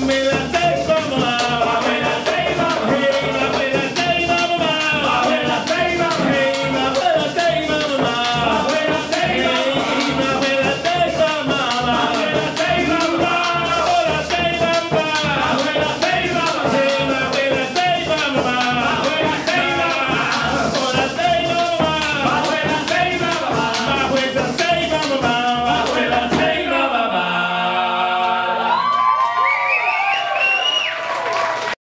me.